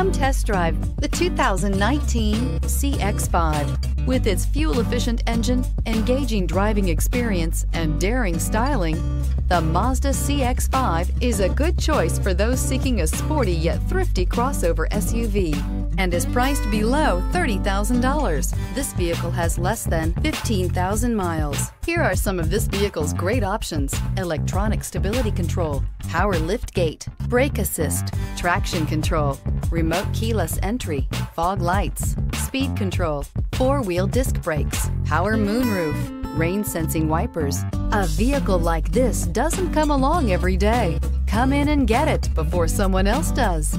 Come test drive the 2019 CX5. With its fuel efficient engine, engaging driving experience, and daring styling, the Mazda CX5 is a good choice for those seeking a sporty yet thrifty crossover SUV and is priced below $30,000. This vehicle has less than 15,000 miles. Here are some of this vehicle's great options electronic stability control, power lift gate, brake assist, traction control, remote keyless entry, fog lights, speed control, four wheel disc brakes, power moonroof, rain sensing wipers. A vehicle like this doesn't come along every day. Come in and get it before someone else does.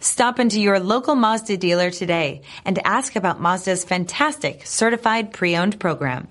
Stop into your local Mazda dealer today and ask about Mazda's fantastic certified pre-owned program.